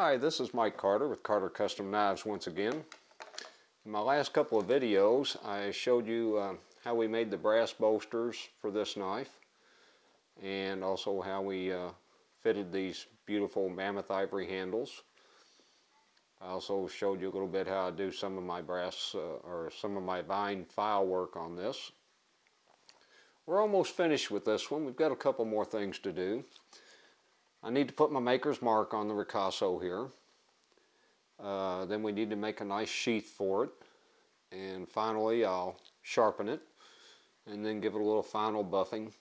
Hi, this is Mike Carter with Carter Custom Knives once again. In my last couple of videos I showed you uh, how we made the brass bolsters for this knife and also how we uh, fitted these beautiful mammoth ivory handles. I also showed you a little bit how I do some of my brass uh, or some of my vine file work on this. We're almost finished with this one. We've got a couple more things to do. I need to put my maker's mark on the ricasso here. Uh, then we need to make a nice sheath for it. And finally I'll sharpen it and then give it a little final buffing.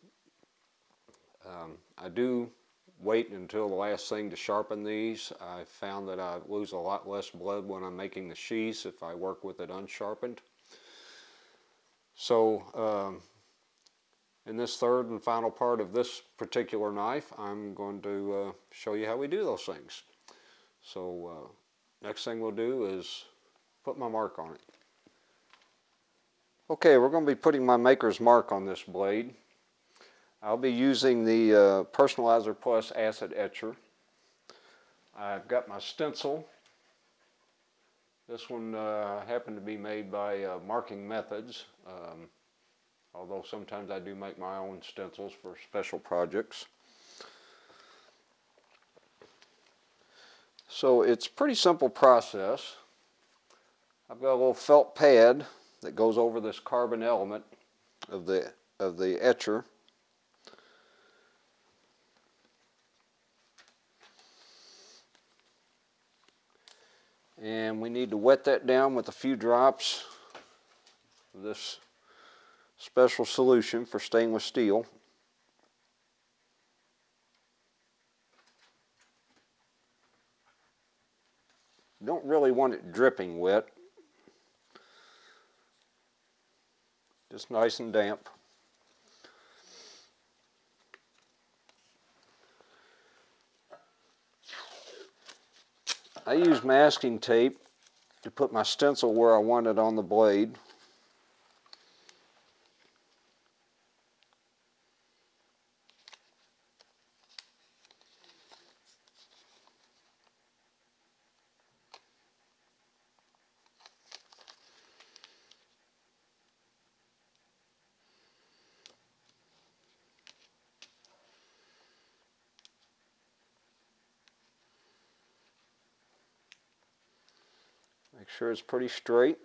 Um, I do wait until the last thing to sharpen these. I found that I lose a lot less blood when I'm making the sheaths if I work with it unsharpened. So um, in this third and final part of this particular knife, I'm going to uh, show you how we do those things. So uh, next thing we'll do is put my mark on it. Okay, we're going to be putting my maker's mark on this blade. I'll be using the uh, Personalizer Plus Acid Etcher. I've got my stencil. This one uh, happened to be made by uh, Marking Methods. Um, although sometimes I do make my own stencils for special projects. So it's a pretty simple process. I've got a little felt pad that goes over this carbon element of the, of the etcher. And we need to wet that down with a few drops of this special solution for stainless steel. Don't really want it dripping wet. Just nice and damp. I use masking tape to put my stencil where I want it on the blade. Make sure it's pretty straight.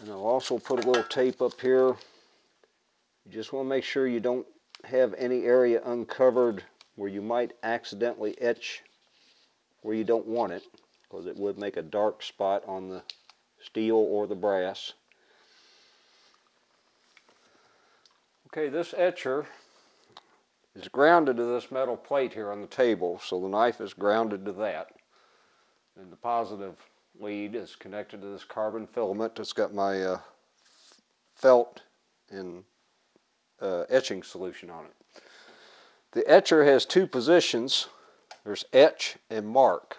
And I'll also put a little tape up here. You just want to make sure you don't have any area uncovered where you might accidentally etch where you don't want it because it would make a dark spot on the steel or the brass. Okay, this etcher is grounded to this metal plate here on the table, so the knife is grounded to that. And the positive lead is connected to this carbon filament. It's got my uh, felt and uh, etching solution on it. The etcher has two positions. There's etch and mark.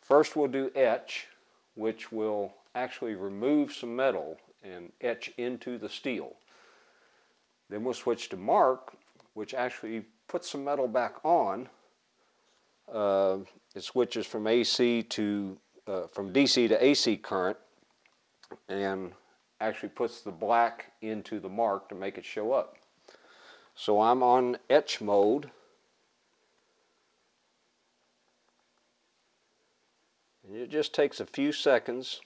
First we'll do etch, which will actually remove some metal and etch into the steel. Then we'll switch to mark, which actually puts some metal back on uh, it switches from AC to uh, from DC to AC current and actually puts the black into the mark to make it show up. So I'm on etch mode. And it just takes a few seconds.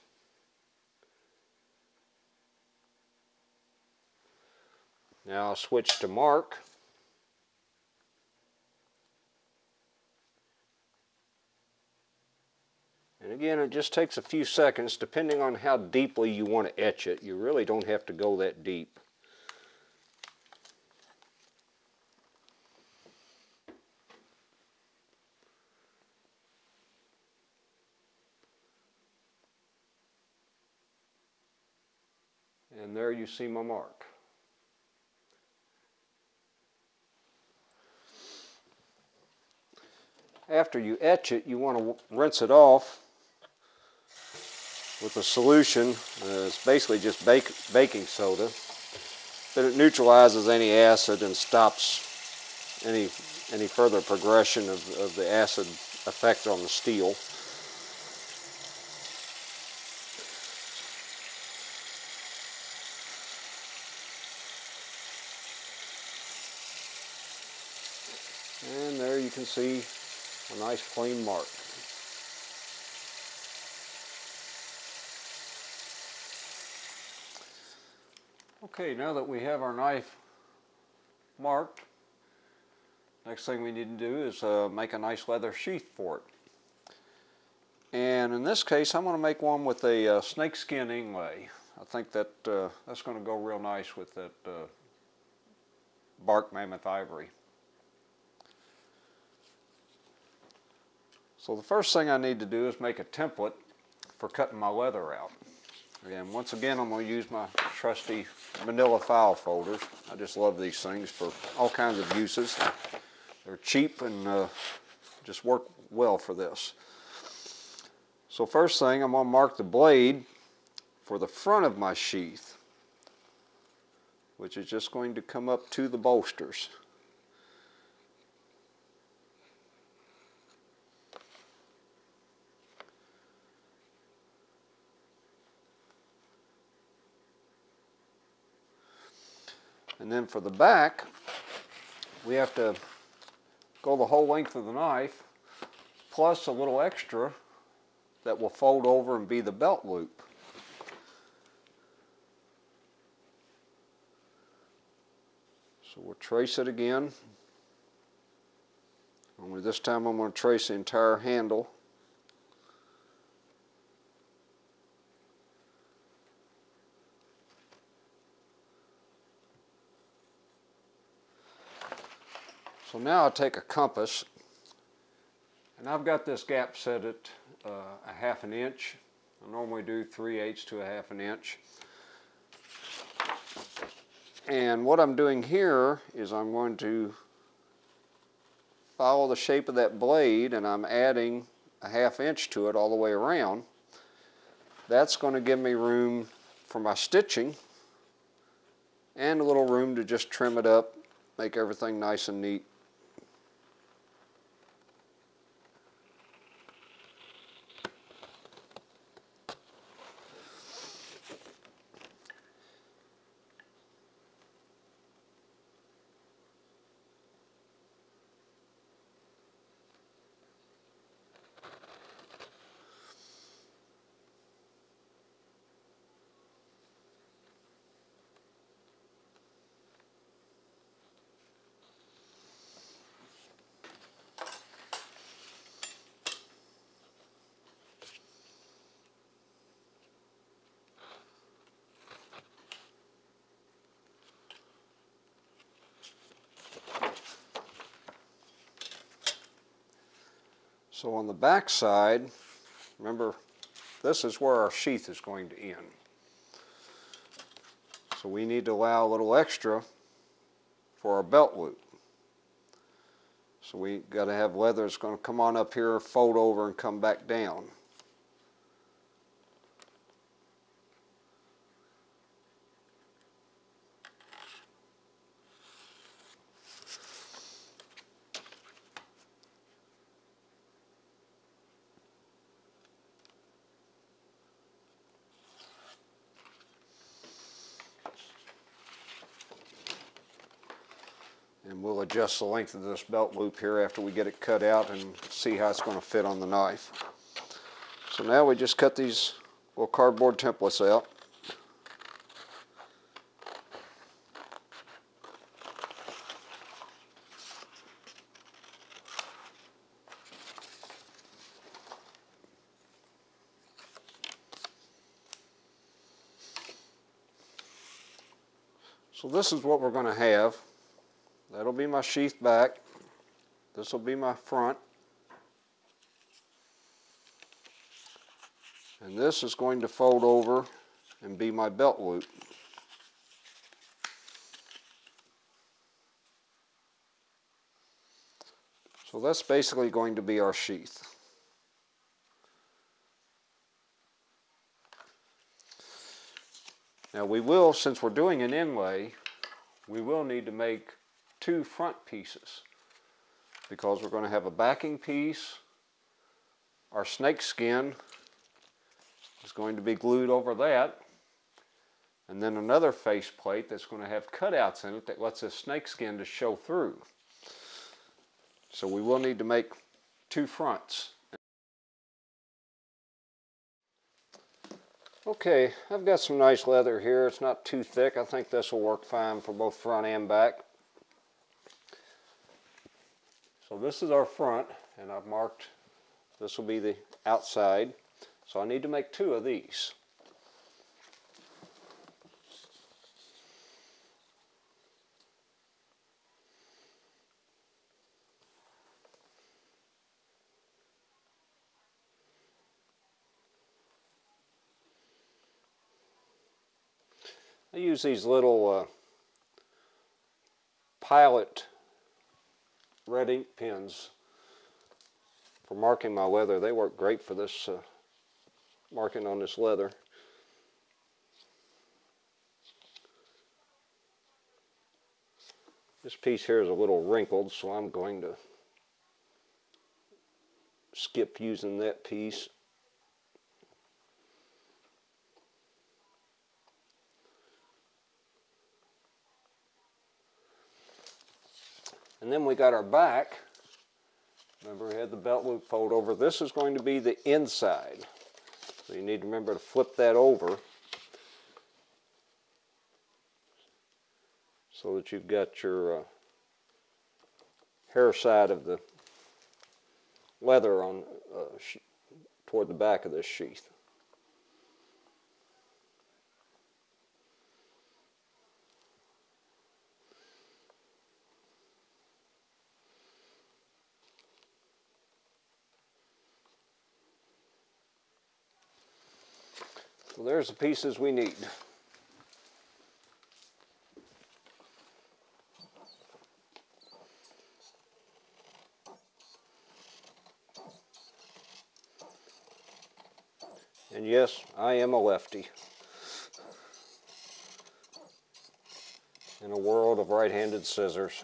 Now I'll switch to mark. And again, it just takes a few seconds, depending on how deeply you want to etch it. You really don't have to go that deep. And there you see my mark. After you etch it, you want to rinse it off with a solution. Uh, it's basically just bake, baking soda. But it neutralizes any acid and stops any, any further progression of, of the acid effect on the steel. And there you can see a nice clean mark. Okay, now that we have our knife marked, next thing we need to do is uh, make a nice leather sheath for it. And in this case, I'm going to make one with a uh, snakeskin inlay. I think that uh, that's going to go real nice with that uh, bark mammoth ivory. So the first thing I need to do is make a template for cutting my leather out. Again, once again, I'm going to use my trusty manila file folders. I just love these things for all kinds of uses. They're cheap and uh, just work well for this. So first thing, I'm going to mark the blade for the front of my sheath, which is just going to come up to the bolsters. And then for the back, we have to go the whole length of the knife, plus a little extra that will fold over and be the belt loop. So we'll trace it again. Only this time I'm going to trace the entire handle. So now I take a compass and I've got this gap set at uh, a half an inch. I normally do 3 eighths to a half an inch. And what I'm doing here is I'm going to follow the shape of that blade and I'm adding a half inch to it all the way around. That's going to give me room for my stitching and a little room to just trim it up, make everything nice and neat. So on the back side, remember this is where our sheath is going to end. So we need to allow a little extra for our belt loop. So we got to have leather that's going to come on up here, fold over and come back down. And we'll adjust the length of this belt loop here after we get it cut out and see how it's going to fit on the knife. So now we just cut these little cardboard templates out. So this is what we're going to have. That'll be my sheath back. This will be my front. And this is going to fold over and be my belt loop. So that's basically going to be our sheath. Now we will, since we're doing an inlay, we will need to make two front pieces because we're going to have a backing piece our snake skin is going to be glued over that. And then another face plate that's going to have cutouts in it that lets the snake skin to show through. So we will need to make two fronts. Okay, I've got some nice leather here. It's not too thick. I think this will work fine for both front and back. So this is our front, and I've marked this will be the outside. So I need to make two of these. I use these little uh, pilot red ink pens for marking my leather. They work great for this uh, marking on this leather. This piece here is a little wrinkled, so I'm going to skip using that piece. And then we got our back. Remember we had the belt loop fold over. This is going to be the inside. So you need to remember to flip that over so that you've got your uh, hair side of the leather on uh, toward the back of this sheath. So there's the pieces we need. And yes, I am a lefty. In a world of right-handed scissors.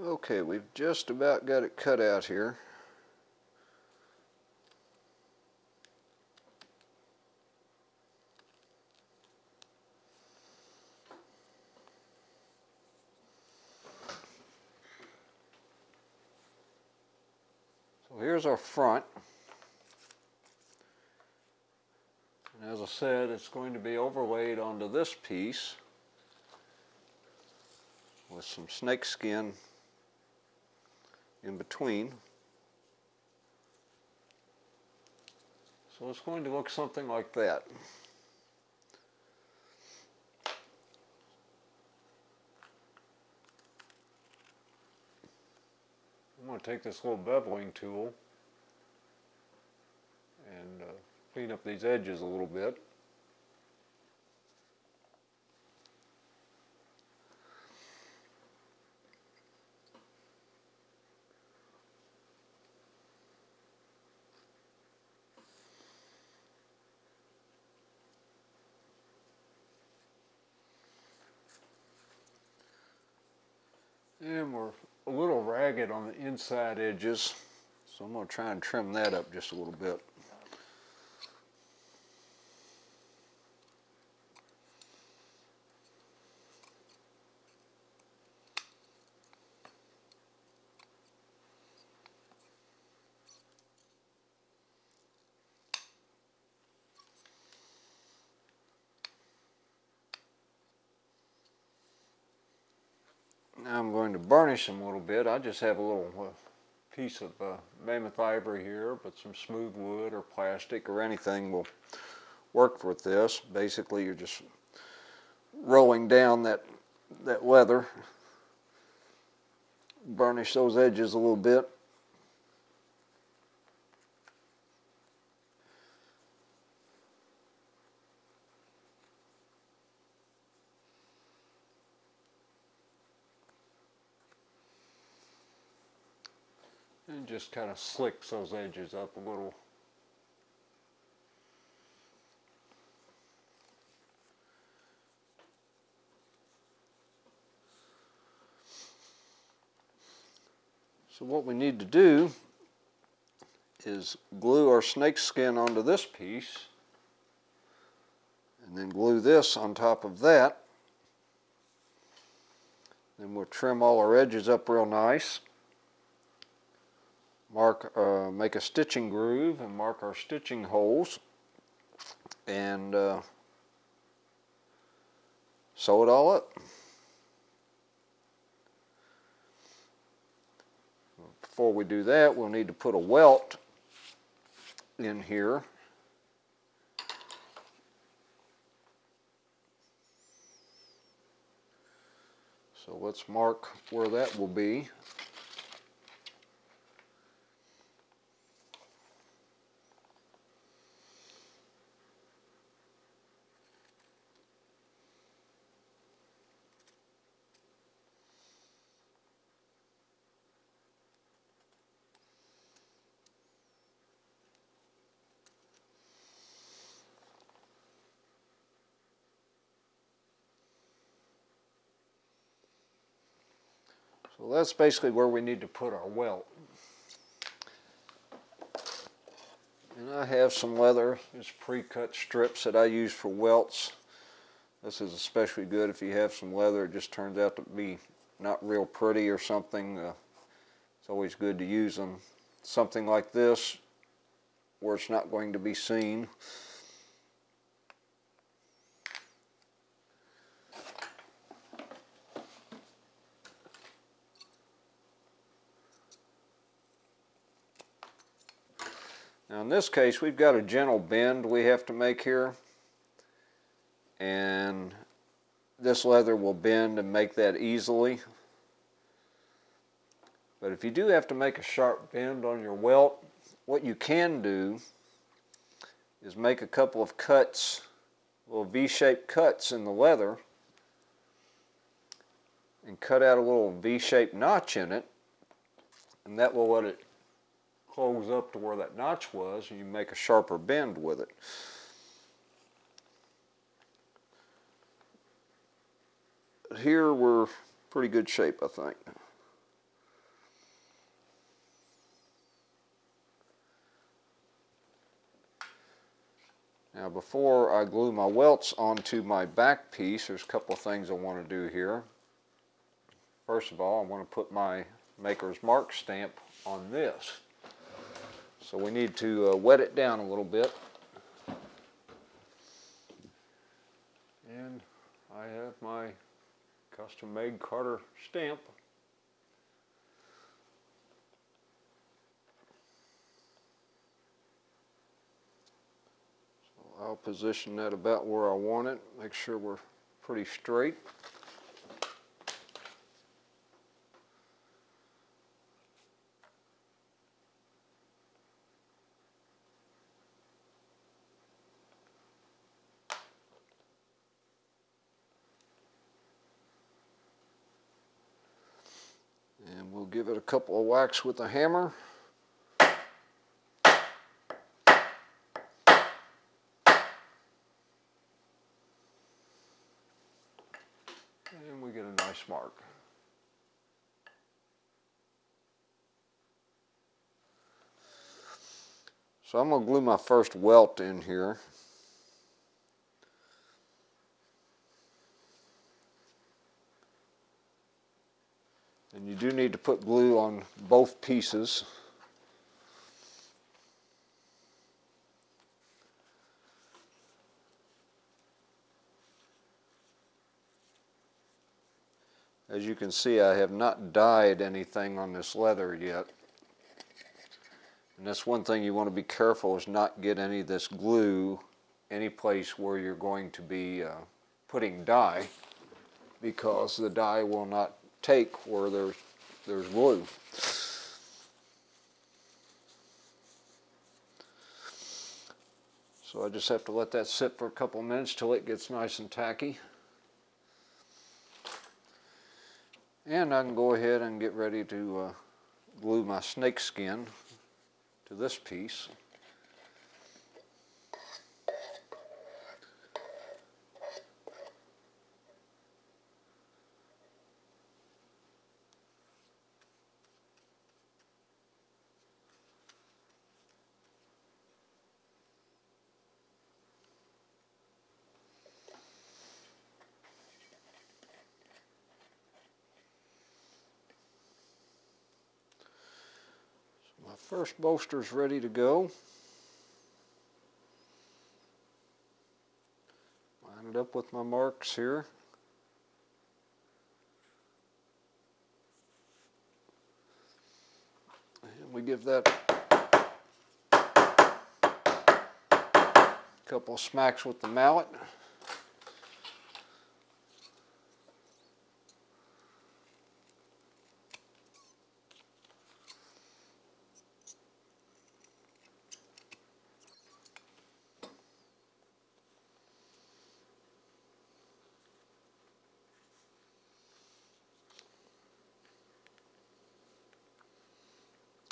Okay, we've just about got it cut out here. So here's our front. And as I said, it's going to be overlaid onto this piece with some snake skin in between. So it's going to look something like that. I'm going to take this little beveling tool and uh, clean up these edges a little bit. And we're a little ragged on the inside edges, so I'm going to try and trim that up just a little bit. Now Them a little bit. I just have a little uh, piece of uh, mammoth ivory here, but some smooth wood or plastic or anything will work with this. Basically, you're just rolling down that that leather. Burnish those edges a little bit. And just kind of slicks those edges up a little. So what we need to do is glue our snake skin onto this piece and then glue this on top of that. Then we'll trim all our edges up real nice. Mark, uh, make a stitching groove and mark our stitching holes and uh, sew it all up. Before we do that, we'll need to put a welt in here. So let's mark where that will be. So that's basically where we need to put our welt. And I have some leather, it's pre-cut strips that I use for welts. This is especially good if you have some leather, it just turns out to be not real pretty or something. Uh, it's always good to use them. Something like this, where it's not going to be seen. In this case we've got a gentle bend we have to make here. And this leather will bend and make that easily. But if you do have to make a sharp bend on your welt what you can do is make a couple of cuts little V-shaped cuts in the leather and cut out a little V-shaped notch in it and that will let it close up to where that notch was and you make a sharper bend with it. Here we're pretty good shape I think. Now before I glue my welts onto my back piece, there's a couple of things I want to do here. First of all, I want to put my Maker's Mark stamp on this. So we need to uh, wet it down a little bit. And I have my custom made Carter stamp. So I'll position that about where I want it, make sure we're pretty straight. give it a couple of whacks with a hammer. And we get a nice mark. So I'm going to glue my first welt in here. Do need to put glue on both pieces. As you can see, I have not dyed anything on this leather yet. And that's one thing you want to be careful is not get any of this glue any place where you're going to be uh, putting dye. because the dye will not take where there's, there's glue. So I just have to let that sit for a couple minutes till it gets nice and tacky. And I can go ahead and get ready to uh, glue my snake skin to this piece. First bolster's ready to go. Line it up with my marks here. And we give that a couple smacks with the mallet.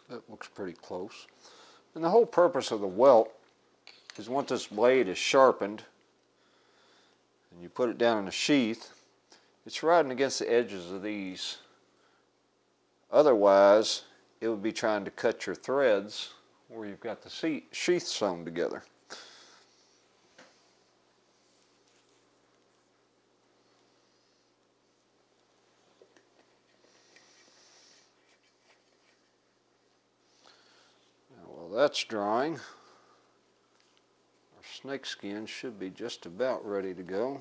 That looks pretty close. And the whole purpose of the welt is once this blade is sharpened and you put it down in a sheath, it's riding against the edges of these. Otherwise, it would be trying to cut your threads where you've got the sheath sewn together. That's drying. Our snake skin should be just about ready to go.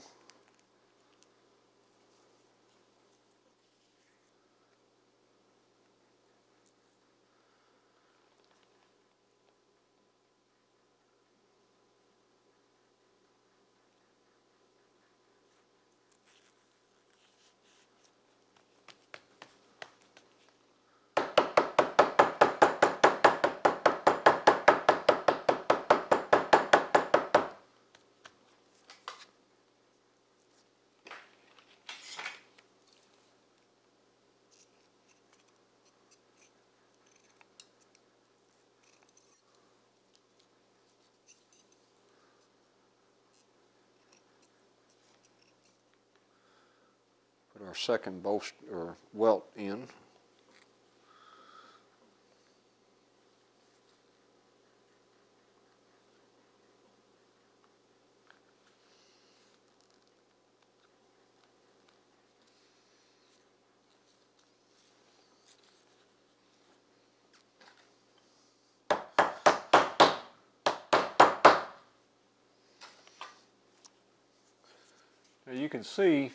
Our second bolster or welt in. Now you can see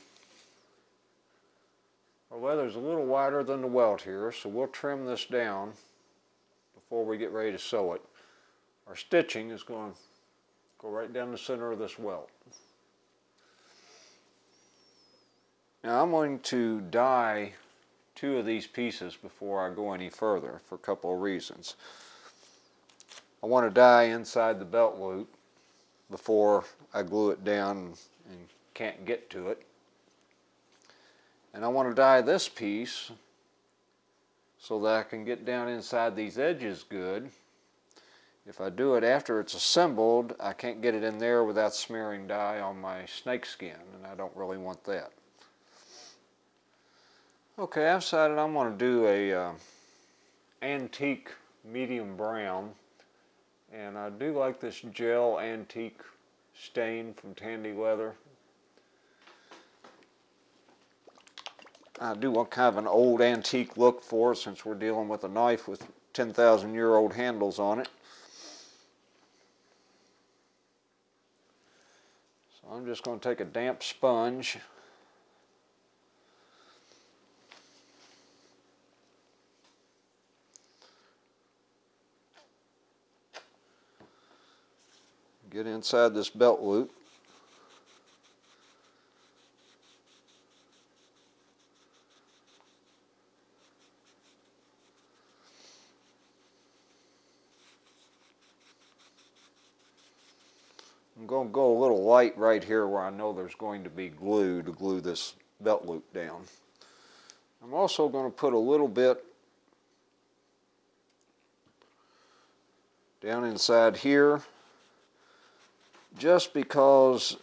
our leather's a little wider than the welt here, so we'll trim this down before we get ready to sew it. Our stitching is going to go right down the center of this welt. Now I'm going to dye two of these pieces before I go any further for a couple of reasons. I want to dye inside the belt loop before I glue it down and can't get to it. And I want to dye this piece so that I can get down inside these edges good. If I do it after it's assembled, I can't get it in there without smearing dye on my snake skin, and I don't really want that. Okay, I've decided I'm going to do a uh, antique medium brown, and I do like this gel antique stain from Tandy Leather. I do want kind of an old antique look for it since we're dealing with a knife with 10,000 year old handles on it. So I'm just going to take a damp sponge get inside this belt loop I'm going to go a little light right here where I know there's going to be glue to glue this belt loop down. I'm also going to put a little bit down inside here just because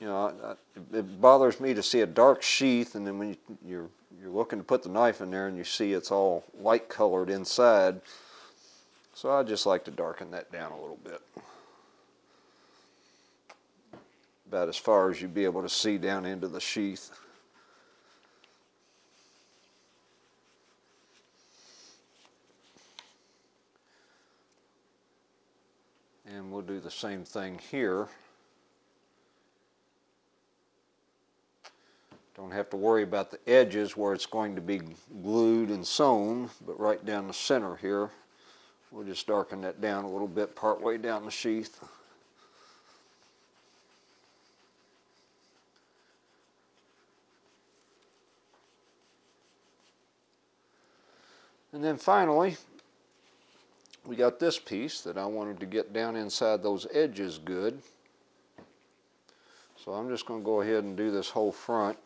you know it bothers me to see a dark sheath and then when you, you're you're looking to put the knife in there and you see it's all light colored inside so I just like to darken that down a little bit about as far as you'd be able to see down into the sheath and we'll do the same thing here. Don't have to worry about the edges where it's going to be glued and sewn, but right down the center here, we'll just darken that down a little bit part way down the sheath. Then finally, we got this piece that I wanted to get down inside those edges good. So I'm just going to go ahead and do this whole front.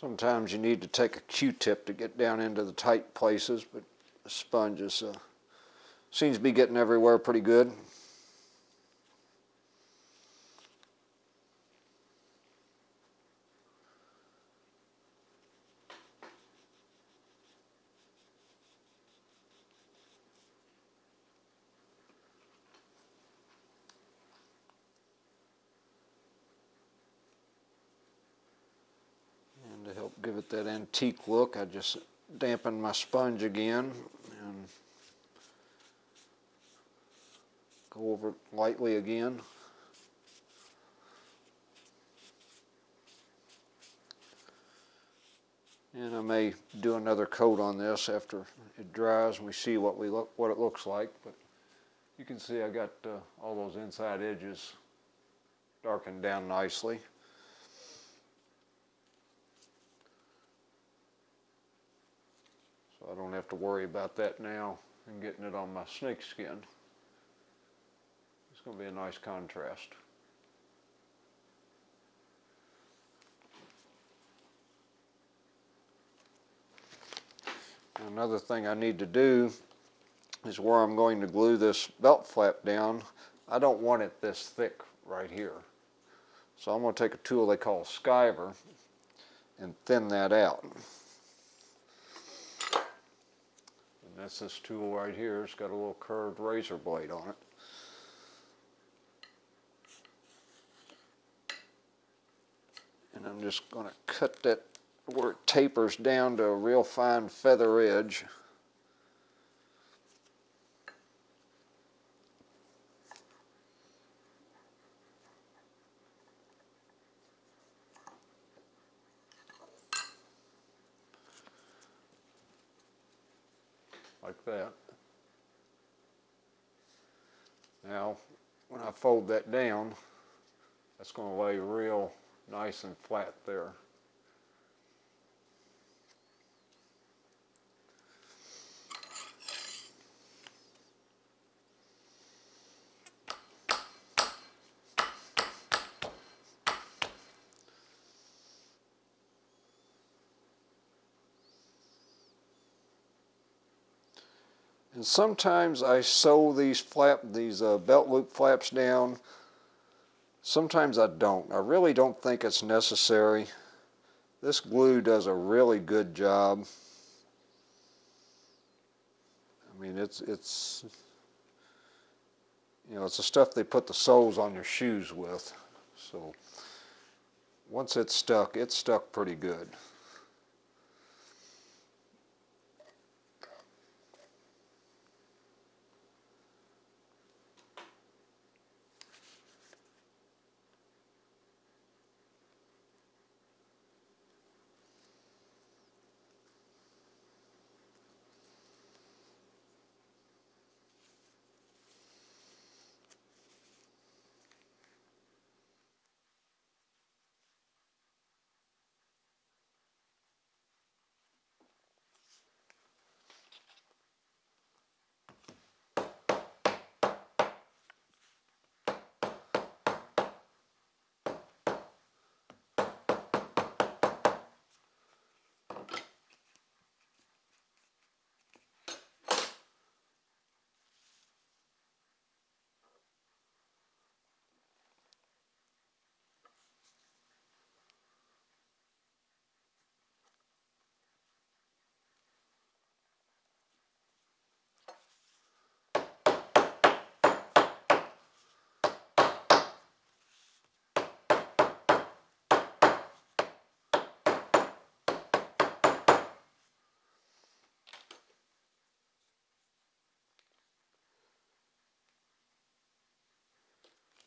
Sometimes you need to take a Q-tip to get down into the tight places, but the sponge is, uh, seems to be getting everywhere pretty good. give it that antique look, I just dampen my sponge again and go over it lightly again. And I may do another coat on this after it dries and we see what we look what it looks like. But you can see I got uh, all those inside edges darkened down nicely. I don't have to worry about that now and getting it on my snake skin. It's going to be a nice contrast. Another thing I need to do is where I'm going to glue this belt flap down. I don't want it this thick right here. So I'm going to take a tool they call a skiver and thin that out. That's this tool right here. It's got a little curved razor blade on it. And I'm just going to cut that where it tapers down to a real fine feather edge. like that. Now, when I fold that down, that's going to lay real nice and flat there. And sometimes I sew these flap, these uh, belt loop flaps down. Sometimes I don't. I really don't think it's necessary. This glue does a really good job. I mean, it's, it's, you know, it's the stuff they put the soles on your shoes with. So once it's stuck, it's stuck pretty good.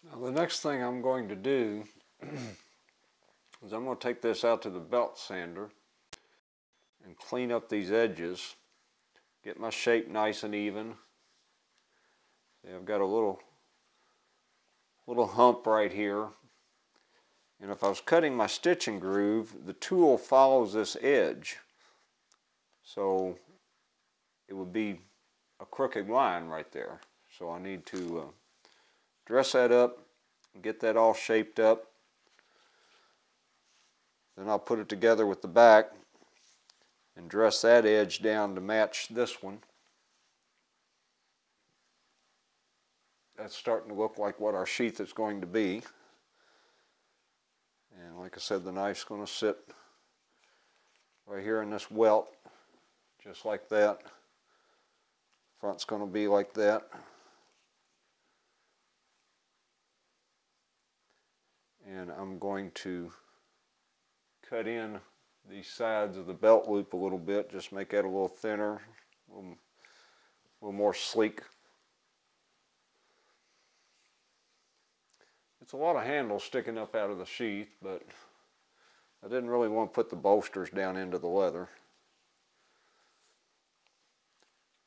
Now the next thing I'm going to do is I'm going to take this out to the belt sander and clean up these edges get my shape nice and even. See, I've got a little little hump right here. And if I was cutting my stitching groove the tool follows this edge. So it would be a crooked line right there. So I need to uh, dress that up get that all shaped up then I'll put it together with the back and dress that edge down to match this one. That's starting to look like what our sheath is going to be. And like I said, the knife's going to sit right here in this welt, just like that. Front's going to be like that. And I'm going to cut in the sides of the belt loop a little bit, just make that a little thinner, a little, a little more sleek. It's a lot of handles sticking up out of the sheath, but I didn't really want to put the bolsters down into the leather.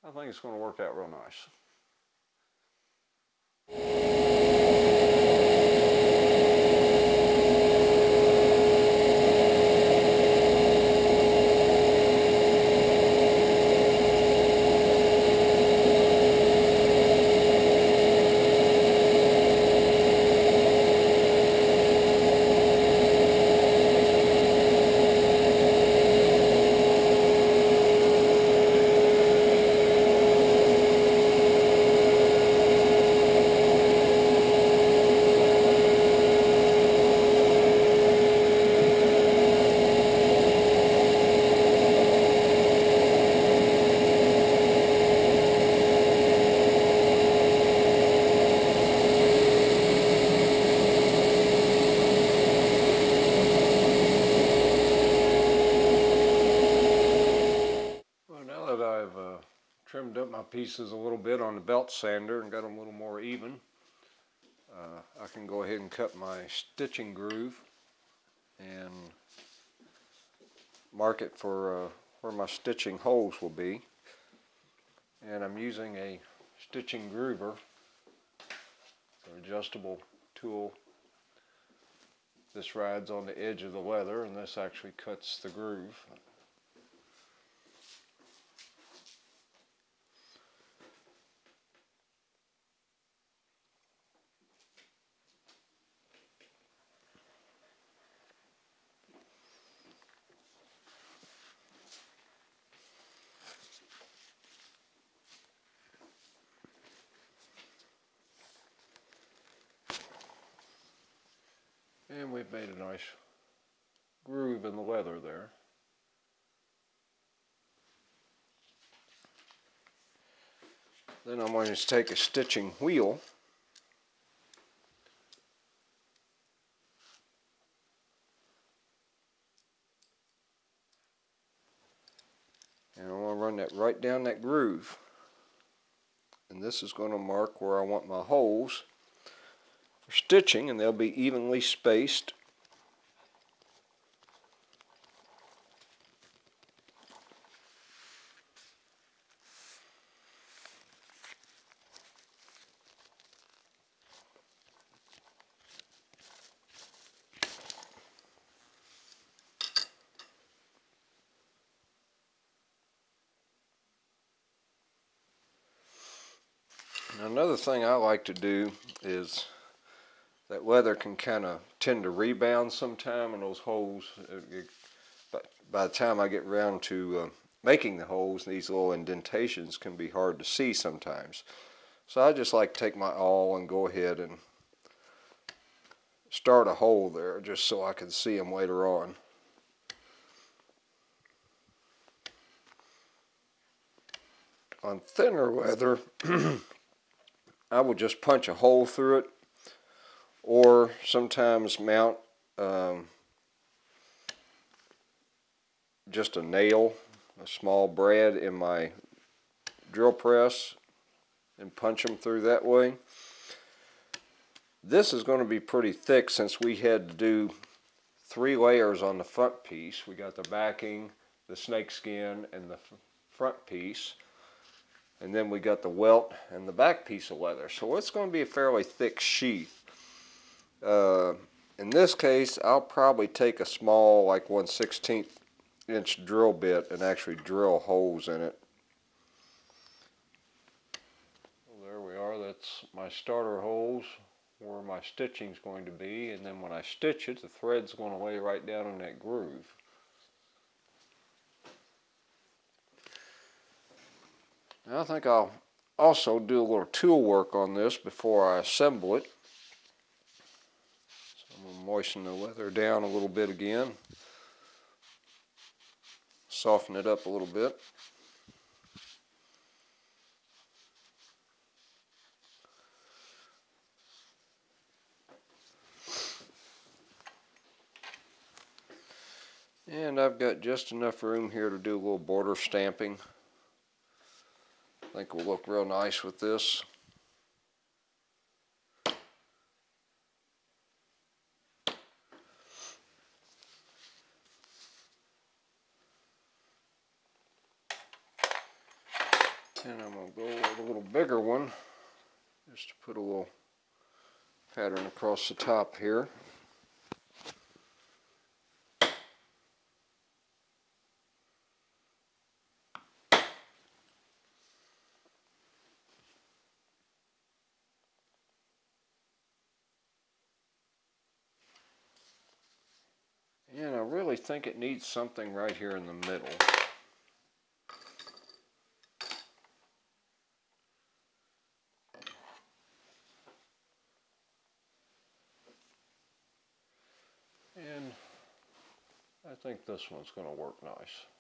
I think it's going to work out real nice. trimmed up my pieces a little bit on the belt sander and got them a little more even. Uh, I can go ahead and cut my stitching groove and mark it for uh, where my stitching holes will be. And I'm using a stitching groover, an adjustable tool. This rides on the edge of the leather and this actually cuts the groove. And we've made a nice groove in the leather there. Then I'm going to take a stitching wheel. And I'm going to run that right down that groove. And this is going to mark where I want my holes for stitching and they'll be evenly spaced Another thing I like to do is that weather can kind of tend to rebound sometime in those holes. But by the time I get around to uh, making the holes, these little indentations can be hard to see sometimes. So I just like to take my awl and go ahead and start a hole there just so I can see them later on. On thinner leather, I will just punch a hole through it or sometimes mount um, just a nail, a small brad in my drill press and punch them through that way. This is going to be pretty thick since we had to do three layers on the front piece. We got the backing, the snake skin, and the front piece. And then we got the welt and the back piece of leather. So it's going to be a fairly thick sheath. Uh, in this case, I'll probably take a small, like 1 16th inch drill bit and actually drill holes in it. Well, there we are. That's my starter holes where my stitching is going to be. And then when I stitch it, the thread's going to lay right down in that groove. Now I think I'll also do a little tool work on this before I assemble it. So I'm going to moisten the leather down a little bit again. Soften it up a little bit. And I've got just enough room here to do a little border stamping. I think will look real nice with this. And I'm going to go with a little bigger one just to put a little pattern across the top here. And I really think it needs something right here in the middle. And I think this one's going to work nice.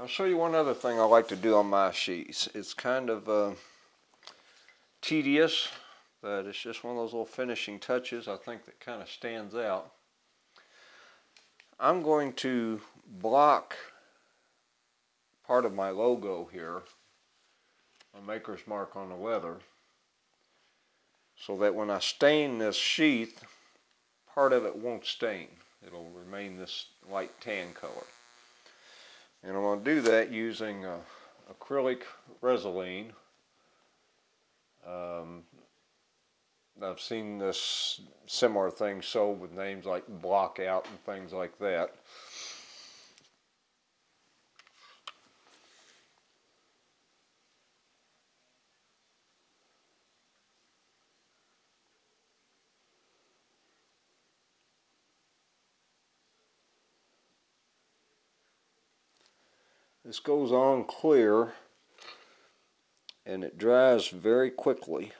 I'll show you one other thing I like to do on my sheets. It's kind of uh, tedious, but it's just one of those little finishing touches I think that kind of stands out. I'm going to block part of my logo here, a maker's mark on the leather, so that when I stain this sheath, part of it won't stain. It'll remain this light tan color. And I'm going to do that using uh, acrylic Resolene. Um, I've seen this similar thing sold with names like Block Out and things like that. This goes on clear and it dries very quickly.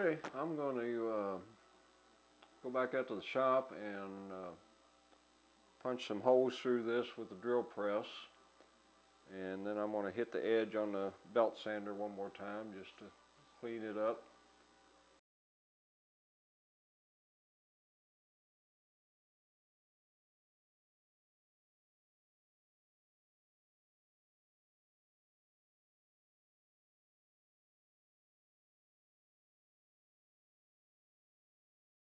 Okay, I'm going to uh, go back out to the shop and uh, punch some holes through this with the drill press. And then I'm going to hit the edge on the belt sander one more time just to clean it up